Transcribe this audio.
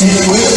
And